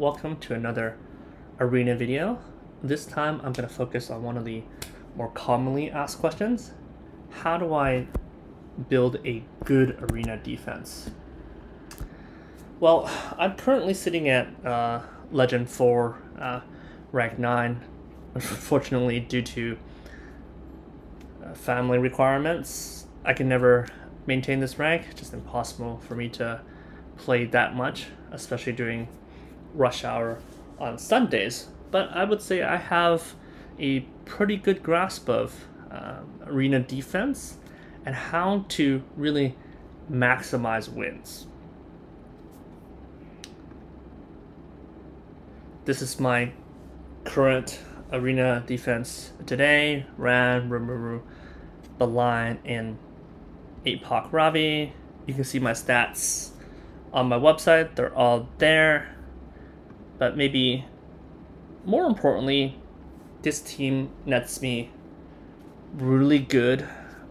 welcome to another arena video. This time I'm going to focus on one of the more commonly asked questions. How do I build a good arena defense? Well, I'm currently sitting at uh, Legend 4, uh, rank 9. Unfortunately, due to uh, family requirements, I can never maintain this rank. It's just impossible for me to play that much, especially during rush hour on Sundays. But I would say I have a pretty good grasp of um, arena defense and how to really maximize wins. This is my current arena defense today. Ran, Rimuru, Belian, and Apoc Ravi. You can see my stats on my website. They're all there. But maybe more importantly, this team nets me really good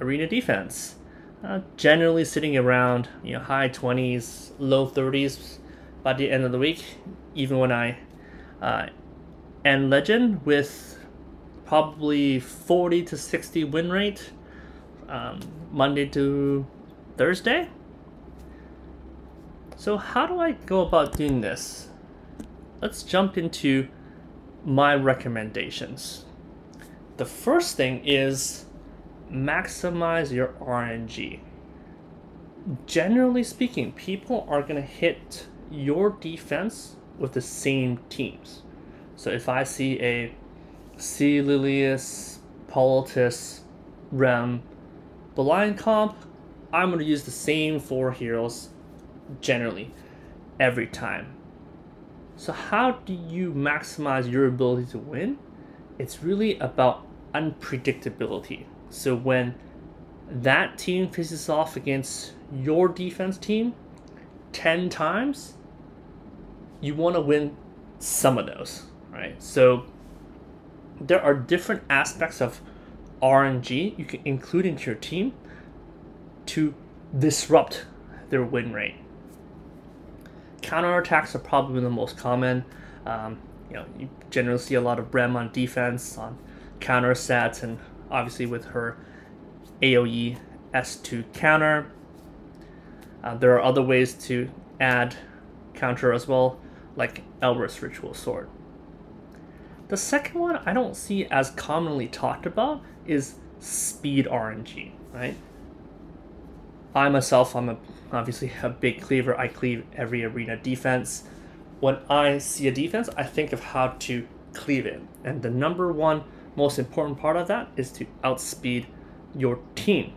arena defense. Uh, generally sitting around you know high 20s, low 30s by the end of the week, even when I uh, end legend with probably 40 to 60 win rate um, Monday to Thursday. So how do I go about doing this? Let's jump into my recommendations. The first thing is maximize your RNG. Generally speaking, people are going to hit your defense with the same teams. So if I see a C. Lilias, Politis, Rem, Blind comp, I'm going to use the same four heroes generally every time. So how do you maximize your ability to win? It's really about unpredictability. So when that team faces off against your defense team 10 times, you want to win some of those, right? So there are different aspects of RNG you can include into your team to disrupt their win rate. Counterattacks are probably the most common. Um, you know, you generally see a lot of Brem on defense, on counter sets, and obviously with her AoE S2 counter. Uh, there are other ways to add counter as well, like Elbris Ritual Sword. The second one I don't see as commonly talked about is speed RNG, right? I myself, I'm a, obviously a big cleaver. I cleave every arena defense. When I see a defense, I think of how to cleave it. And the number one most important part of that is to outspeed your team.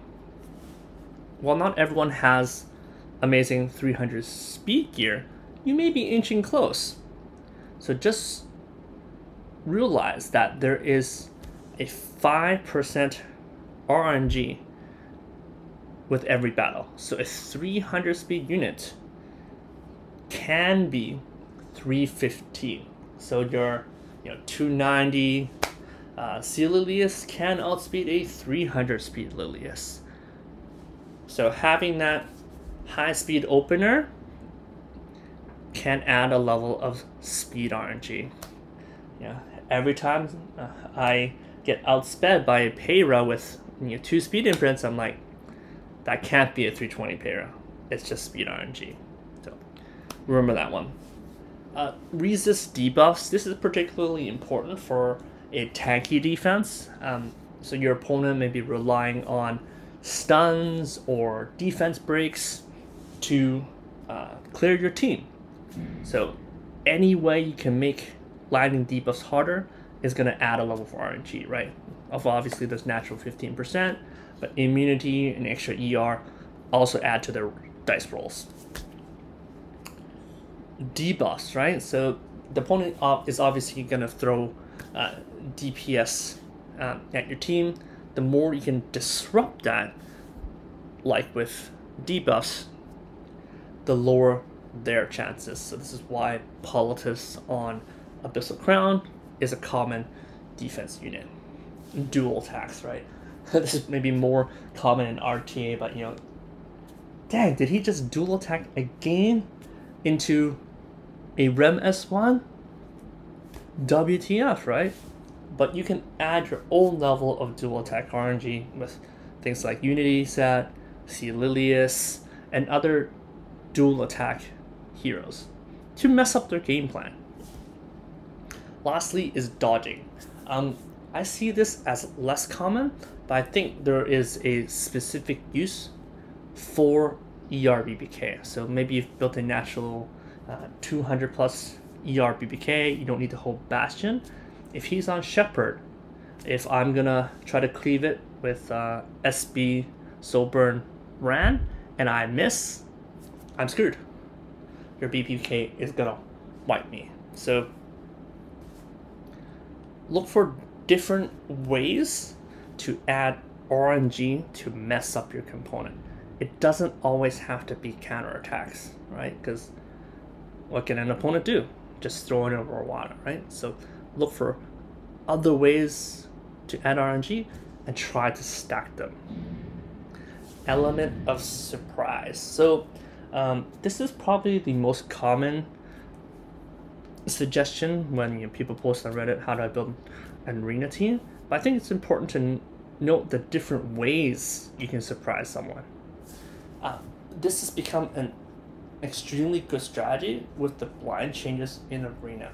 While not everyone has amazing 300 speed gear, you may be inching close. So just realize that there is a 5% RNG with every battle. So a 300 speed unit can be 315. So your you know 290 uh, C Lilias can outspeed a 300 speed Lilias. So having that high speed opener can add a level of speed RNG. Yeah, every time uh, I get outsped by a Peira with you know, two speed imprints, I'm like, that can't be a 320 pair. It's just speed RNG. So remember that one. Uh, resist debuffs. This is particularly important for a tanky defense. Um, so your opponent may be relying on stuns or defense breaks to uh, clear your team. So any way you can make landing debuffs harder is going to add a level for RNG, right? Obviously, there's natural 15%, but immunity and extra ER also add to their dice rolls. Debuffs, right? So the opponent is obviously going to throw uh, DPS um, at your team. The more you can disrupt that, like with debuffs, the lower their chances. So this is why Politis on Abyssal Crown is a common defense unit. Dual attacks, right? this is maybe more common in RTA, but you know, dang, did he just dual attack again into a Rem S1, WTF, right? But you can add your own level of dual attack RNG with things like Unity Set, C Lilias, and other dual attack heroes to mess up their game plan. Lastly is dodging. Um, I see this as less common, but I think there is a specific use for ERBBK. So maybe you've built a natural uh, 200 plus ERBBK, you don't need to hold Bastion. If he's on Shepherd, if I'm gonna try to cleave it with uh, SB Soulburn Ran and I miss, I'm screwed. Your BBK is gonna wipe me. So look for different ways to add RNG to mess up your component. It doesn't always have to be counterattacks, right? Because what can an opponent do? Just throw it over water, right? So look for other ways to add RNG and try to stack them. Element of surprise. So um, this is probably the most common suggestion when you know, people post on Reddit how do I build an arena team. But I think it's important to note the different ways you can surprise someone. Uh, this has become an extremely good strategy with the blind changes in arena.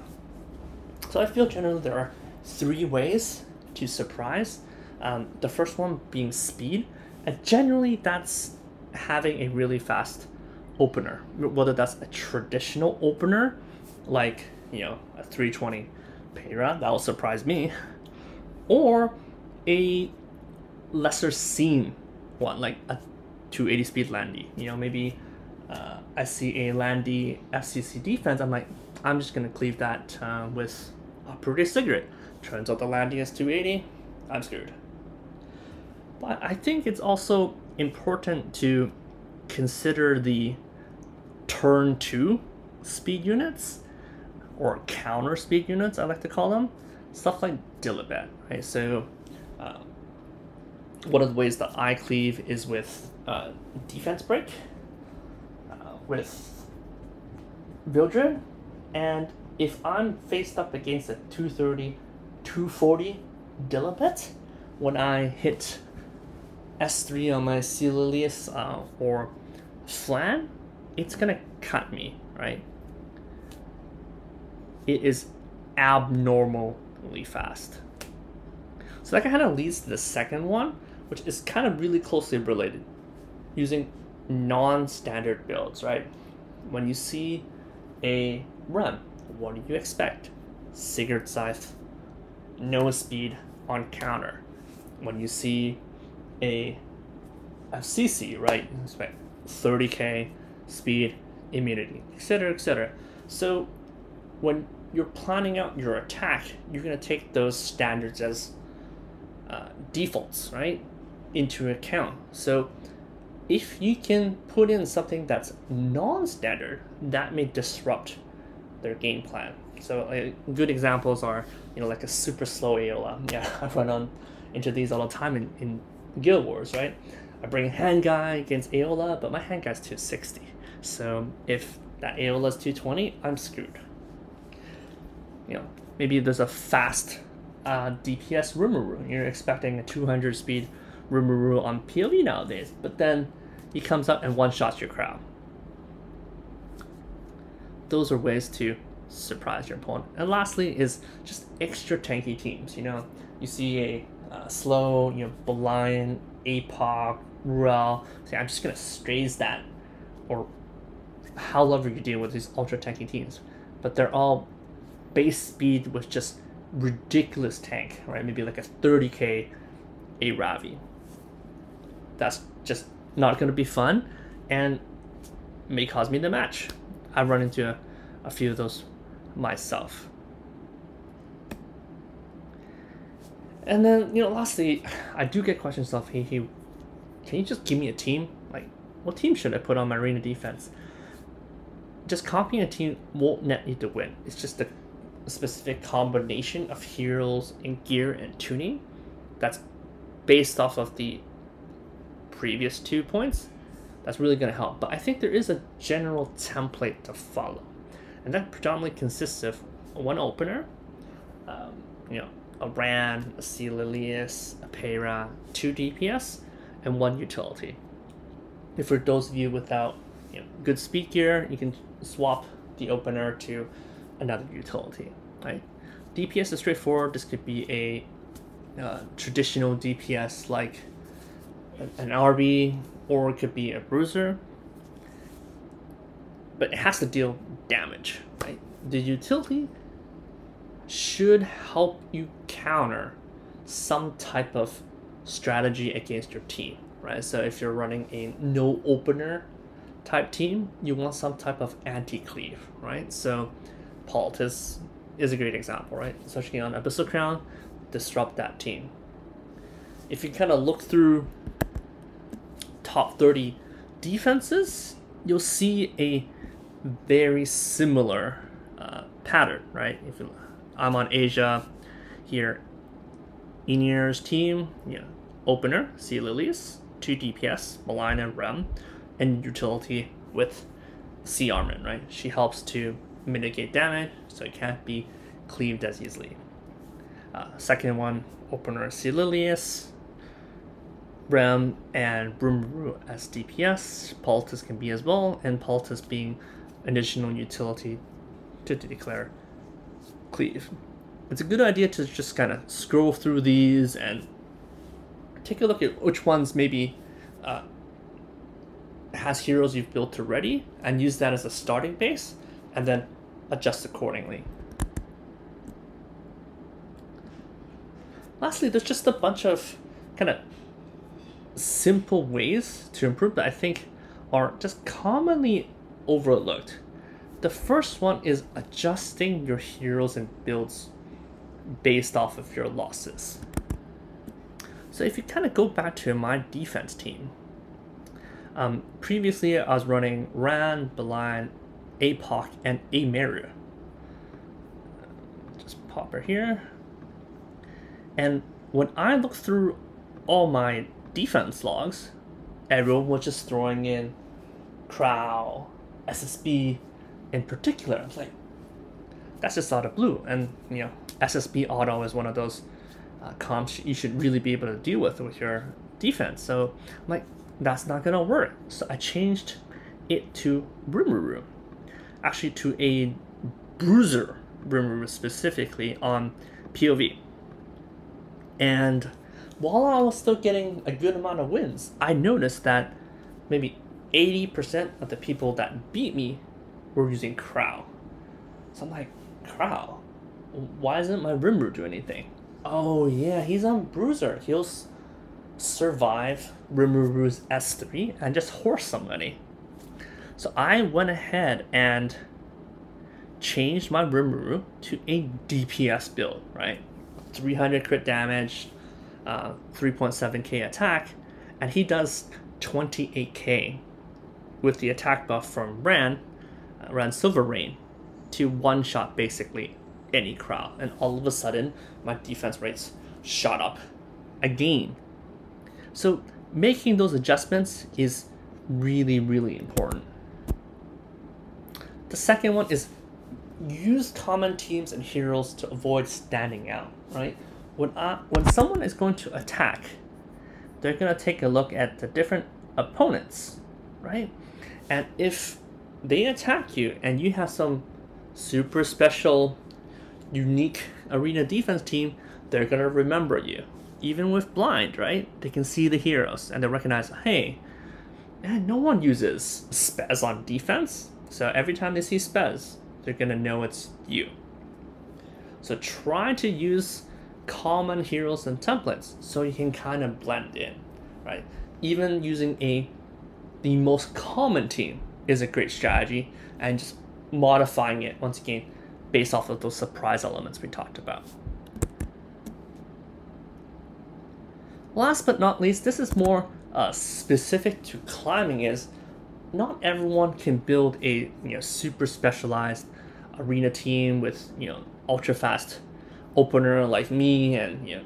So I feel generally there are three ways to surprise. Um, the first one being speed, and generally that's having a really fast opener, whether that's a traditional opener, like you know a 320 Peira, that will surprise me, or a lesser seen one, like a 280 speed Landy. You know, maybe uh, I see a Landy FCC defense, I'm like, I'm just gonna cleave that uh, with a pretty cigarette. Turns out the Landy is 280, I'm screwed. But I think it's also important to consider the turn two speed units or counter speed units, I like to call them. Stuff like Dilibet, right? So, uh, one of the ways that I cleave is with uh, defense break, uh, with Vildred, and if I'm faced up against a 230, 240 Dilibet, when I hit S3 on my C Lilias uh, or Flan, it's gonna cut me, right? It is abnormally fast. So that kind of leads to the second one, which is kind of really closely related, using non-standard builds, right? When you see a run, what do you expect? Sigurd Scythe, no speed on counter. When you see a FCC, right, you expect 30k speed, immunity, etc., etc. So when you're planning out your attack, you're going to take those standards as uh, defaults, right, into account. So if you can put in something that's non-standard, that may disrupt their game plan. So uh, good examples are, you know, like a super slow Aola. Yeah, I run on into these all the time in, in Guild Wars, right? I bring hand guy against Aola, but my hand guy's 260. So if that Aola's 220, I'm screwed. You know, maybe there's a fast uh, DPS Rimuru. You're expecting a 200 speed Rimuru on PoE nowadays, but then he comes up and one shots your crowd. Those are ways to surprise your opponent. And lastly is just extra tanky teams. You know, you see a uh, slow, you know, Belian, APOC, Ruel. Say, I'm just gonna strays that, or however you deal with these ultra tanky teams. But they're all base speed with just ridiculous tank, right? Maybe like a 30k a Ravi. That's just not gonna be fun, and may cause me to match. I've run into a, a few of those myself. And then, you know, lastly, I do get questions of, hey, hey, can you just give me a team? Like, what team should I put on my arena defense? Just copying a team won't net you to win. It's just a specific combination of heroes and gear and tuning that's based off of the previous two points. That's really going to help. But I think there is a general template to follow. and that predominantly consists of one opener, um, you know, a Ran, a C Lilias, a Peira, two DPS, and one utility. If for those of you without you know, good speed gear, you can swap the opener to another utility. Right? DPS is straightforward. This could be a uh, traditional DPS like an RB, or it could be a bruiser. But it has to deal damage, right? The utility should help you counter some type of strategy against your team, right? So if you're running a no opener type team, you want some type of anti-cleave, right? So Politis is a great example, right? Especially on Abyssal Crown, disrupt that team. If you kind of look through top 30 defenses, you'll see a very similar uh, pattern, right? If you, I'm on Asia here, Enier's team, yeah, opener, C Lilias, 2 DPS, Malign Rem, and utility with C Armin, right? She helps to mitigate damage, so it can't be cleaved as easily. Uh, second one, opener C Lilias, Rem, and Brumaru as DPS. Politis can be as well, and Politis being additional utility to declare cleave. It's a good idea to just kind of scroll through these and take a look at which ones maybe uh, has heroes you've built already and use that as a starting base and then adjust accordingly. Lastly, there's just a bunch of kind of simple ways to improve that I think are just commonly overlooked. The first one is adjusting your heroes and builds based off of your losses. So if you kind of go back to my defense team, um, previously I was running Ran, Belian, APOC, and Ameru. Just pop her here. And when I look through all my defense logs, everyone was just throwing in Crow, SSB in particular. Like, that's just out of blue. And, you know, SSB auto is one of those uh, comps you should really be able to deal with with your defense. So I'm like, that's not gonna work. So I changed it to Rimuru. Actually to a bruiser Rimuru specifically on POV. And while I was still getting a good amount of wins, I noticed that maybe 80% of the people that beat me were using Crow. So I'm like, Crow? Why isn't my Rimuru do anything? Oh yeah, he's on Bruiser. He'll survive Rimuru's S3 and just horse somebody. So I went ahead and changed my Rimuru to a DPS build, right? 300 crit damage, uh, 3.7k attack, and he does 28k with the attack buff from Ran, uh, Ran Silver Rain, to one shot basically any crowd. And all of a sudden, my defense rates shot up again. So making those adjustments is really, really important. The second one is use common teams and heroes to avoid standing out, right? When, I, when someone is going to attack, they're going to take a look at the different opponents, right? And if they attack you and you have some super special, unique arena defense team, they're going to remember you. Even with blind, right? They can see the heroes and they recognize, hey, man, no one uses Spez on defense. So every time they see Spez, they're going to know it's you. So try to use common heroes and templates so you can kind of blend in, right? Even using a the most common team is a great strategy and just modifying it once again based off of those surprise elements we talked about. Last but not least, this is more uh, specific to climbing is not everyone can build a you know super specialized arena team with you know ultra fast opener like me and you know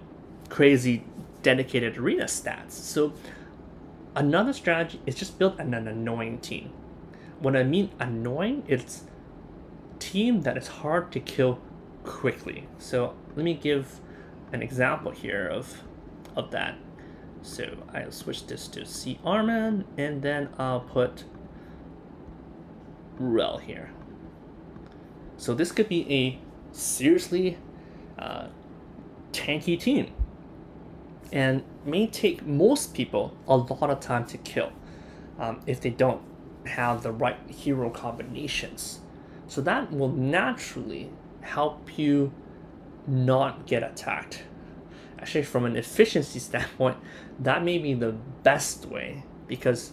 crazy dedicated arena stats. So another strategy is just build an, an annoying team. When I mean annoying, it's team that is hard to kill quickly. So let me give an example here of of that. So I'll switch this to C Armin and then I'll put Rel here. So this could be a seriously uh, tanky team and may take most people a lot of time to kill um, if they don't have the right hero combinations. So that will naturally help you not get attacked. Actually, from an efficiency standpoint, that may be the best way because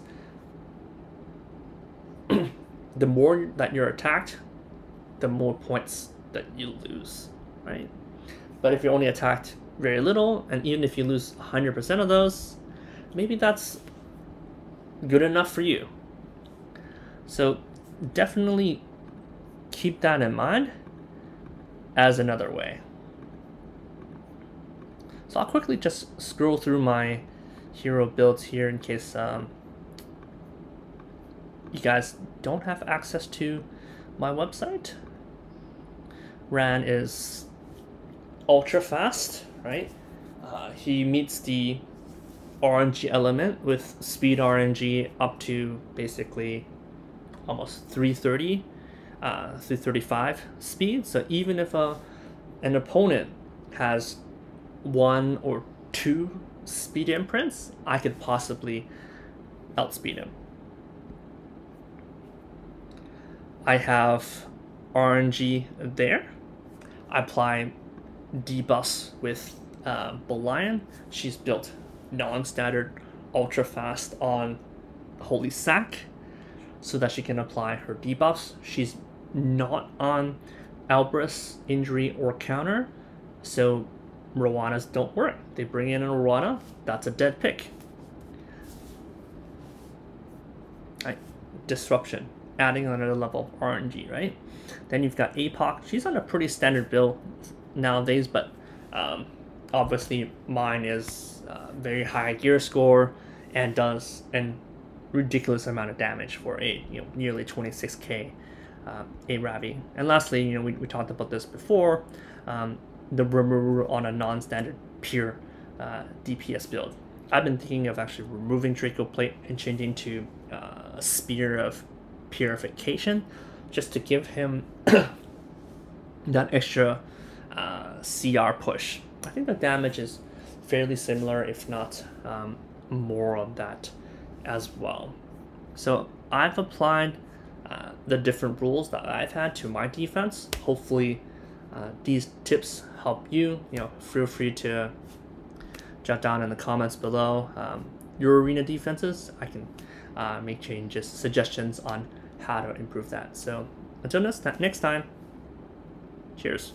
the more that you're attacked, the more points that you lose, right? But if you're only attacked very little, and even if you lose 100% of those, maybe that's good enough for you. So definitely keep that in mind as another way. So I'll quickly just scroll through my hero builds here in case um, you guys don't have access to my website. Ran is ultra fast, right? Uh, he meets the RNG element with speed RNG up to basically almost 330, uh, 335 speed. So even if a, uh, an opponent has one or two speed imprints, I could possibly outspeed him. I have RNG there. I apply debuffs with uh, Belian. She's built non-standard ultra fast on Holy Sack so that she can apply her debuffs. She's not on Alberus injury or counter, so Rowanas don't work. They bring in a Rowana, that's a dead pick. Right. Disruption, adding another level of RNG, right? Then you've got APOC. She's on a pretty standard build nowadays, but um, obviously mine is uh, very high gear score and does an ridiculous amount of damage for a you know nearly 26k uh, a Ravi. And lastly, you know we, we talked about this before, um, the Rimuru on a non-standard pure uh, DPS build. I've been thinking of actually removing Draco Plate and changing to uh, a Spear of Purification, just to give him that extra uh, CR push. I think the damage is fairly similar, if not um, more of that as well. So I've applied uh, the different rules that I've had to my defense. Hopefully uh, these tips help you. You know, feel free to jot down in the comments below um, your arena defenses. I can uh, make changes, suggestions on how to improve that. So until next, time, cheers.